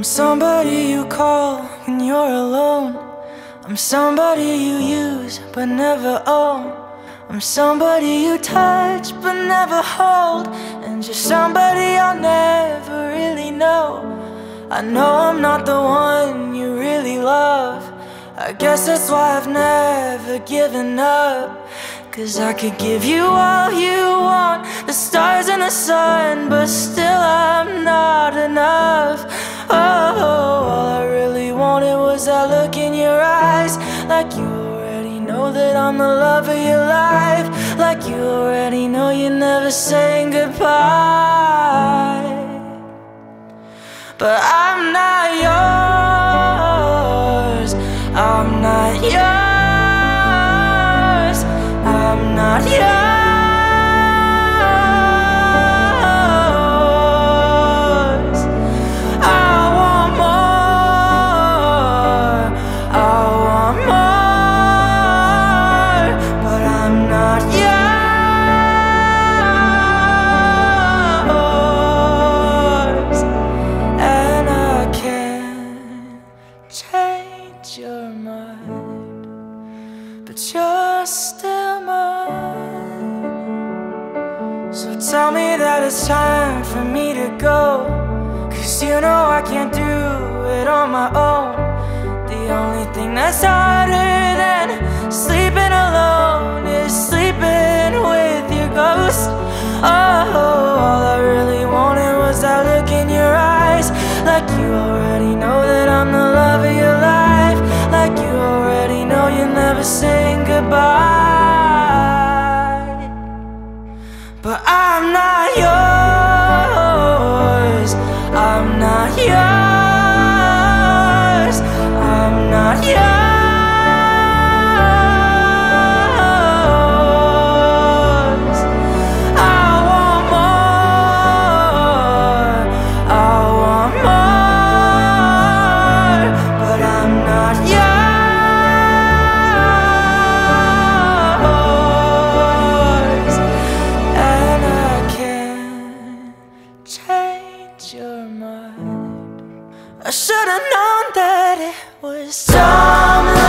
I'm somebody you call when you're alone. I'm somebody you use but never own. I'm somebody you touch but never hold. And just somebody I'll never really know. I know I'm not the one you really love. I guess that's why I've never given up. Cause I could give you all you want, the stars and the sun, but still I'm not enough. Like you already know that I'm the love of your life, like you already know you're never saying goodbye. But I'm not yours, I'm not yours, I'm not yours. But you're still. So tell me that it's time for me to go. Cause you know I can't do it on my own. The only thing that's harder than sleeping alone is sleeping with your ghost. Oh, all I really wanted was that look in your eyes. Like you already know that I'm the never saying goodbye. I should've known that it was some